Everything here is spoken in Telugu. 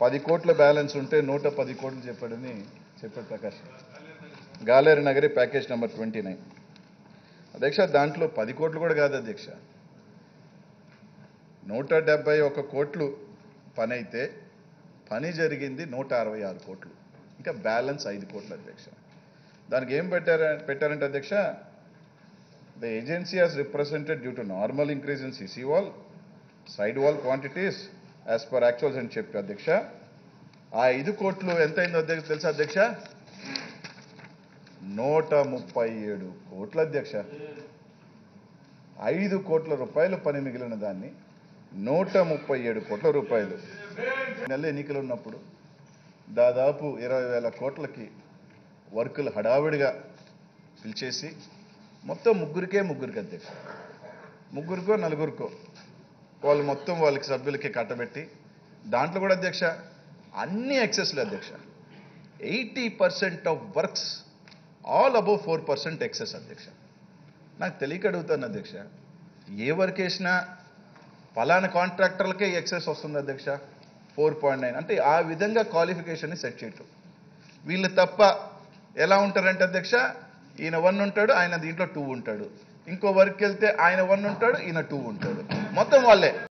పది కోట్ల బ్యాలెన్స్ ఉంటే నూట పది కోట్లు చెప్పాడని చెప్పాడు Prakash. Galeru Nagari package number twenty nine. అధ్యక్ష దాంట్లో పది కోట్లు కూడా కాదు అధ్యక్ష. నూట డెబ్బై ఒక కోట్లు పని అయితే పని జరిగింది నూట అరవై ఆరు కోట్లు. ఇంకా బ్యాలెన్స్ ఐదు కోట్లు అధ్యక్ష. దానికి ఏం పెట్టారు పెట్టారంటే అధ్యక్ష the agency has represented due to normal increase in CC wall side wall quantities as per actuals అని చెప్పి అధ్యక్ష. ఆ ఐదు కోట్లు ఎంత అయిందో తెలుసా అధ్యక్ష? నూట ముప్పై ఏడు కోట్ల అధ్యక్ష. ఐదు కోట్ల రూపాయలు పని మిగిలిన దాన్ని నూట ముప్పై ఏడు కోట్ల రూపాయలు. నెల ఎన్నికలు ఉన్నప్పుడు దాదాపు ఇరవై వేల కోట్లకి వర్కులు హడావిడిగా పిలిచేసి మొత్తం ముగ్గురికే ముగ్గురికి అధ్యక్ష. ముగ్గురికో నలుగురికో వాళ్ళు మొత్తం వాళ్ళకి సభ్యులకి కట్టబెట్టి దాంట్లో కూడా అధ్యక్ష అన్ని ఎక్సెస్లు అధ్యక్ష. Eighty percent of works all above four percent excess అధ్యక్ష. నాకు తెలియక అడుగుతాను అధ్యక్ష ఏ వర్క్ వేసినా పలానా కాంట్రాక్టర్లకే ఎక్సెస్ వస్తుంది అధ్యక్ష. ఫోర్ పాయింట్ నైన్ అంటే ఆ విధంగా క్వాలిఫికేషన్ని సెట్ చేయటం. వీళ్ళు తప్ప ఎలా ఉంటారంటే అధ్యక్ష ఈయన వన్ ఉంటాడు ఆయన దీంట్లో టూ ఉంటాడు. ఇంకో వర్క్ వెళ్తే ఆయన వన్ ఉంటాడు ఈయన టూ ఉంటాడు. మొత్తం వాళ్ళే.